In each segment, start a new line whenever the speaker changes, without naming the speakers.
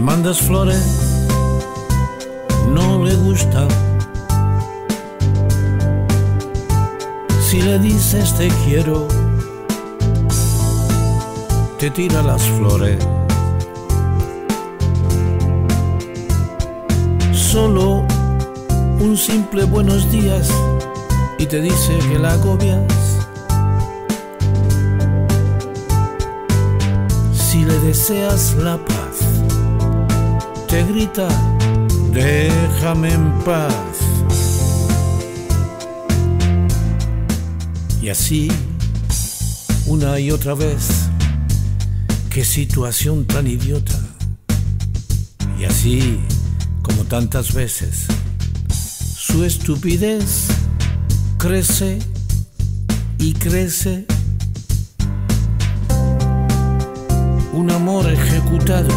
mandas flores, no le gusta. Si le dices te quiero, te tira las flores. Solo un simple buenos días y te dice que la agobias. Si le deseas la paz, te grita, déjame en paz. Y así, una y otra vez, qué situación tan idiota. Y así, como tantas veces, su estupidez crece y crece. Un amor ejecutado,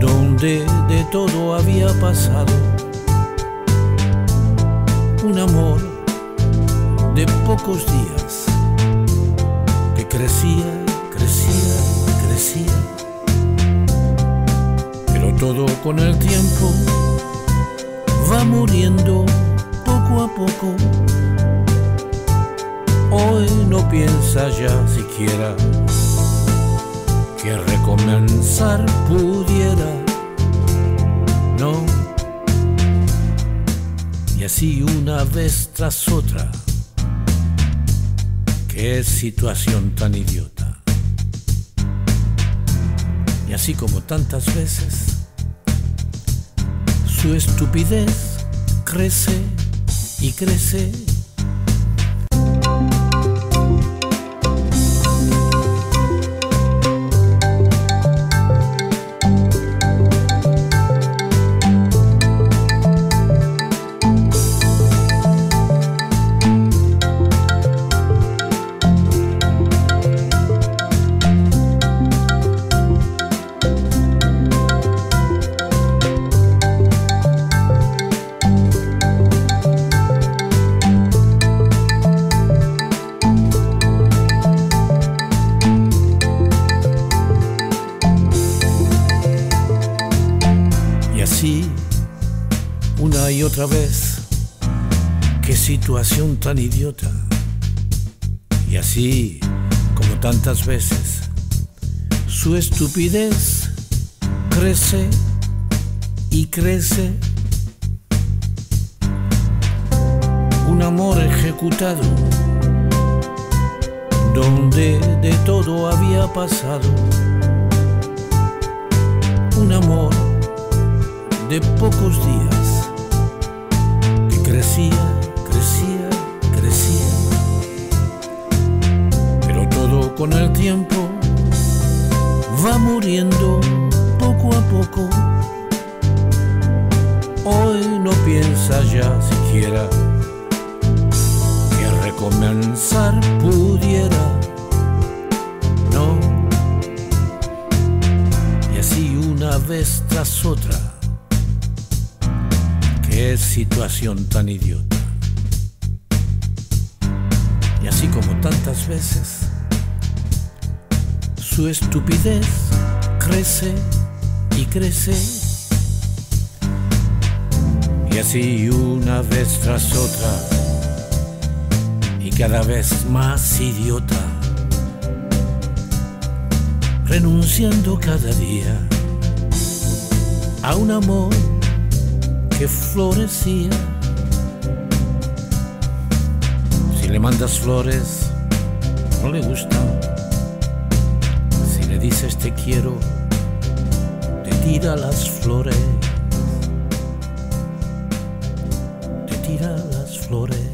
donde de todo había pasado. Un amor de pocos días que crecía, crecía, crecía. Pero todo con el tiempo va muriendo poco a poco. Hoy no piensa ya siquiera que recomenzar pudiera. No. Y así una vez tras otra. Qué situación tan idiota. Y así como tantas veces, su estupidez crece y crece. Y otra vez, qué situación tan idiota. Y así, como tantas veces, su estupidez crece y crece. Un amor ejecutado, donde de todo había pasado. Un amor de pocos días crecía, crecía, crecía. Pero todo con el tiempo va muriendo poco a poco. Hoy no piensa ya siquiera que recomenzar pudiera. No. Y así una vez tras otra. Situación tan idiota. Y así como tantas veces, su estupidez crece y crece. Y así una vez tras otra, y cada vez más idiota, renunciando cada día a un amor que florecía. Si le mandas flores, no le gustan. Si le dices te quiero, te tira las flores. Te tira las flores.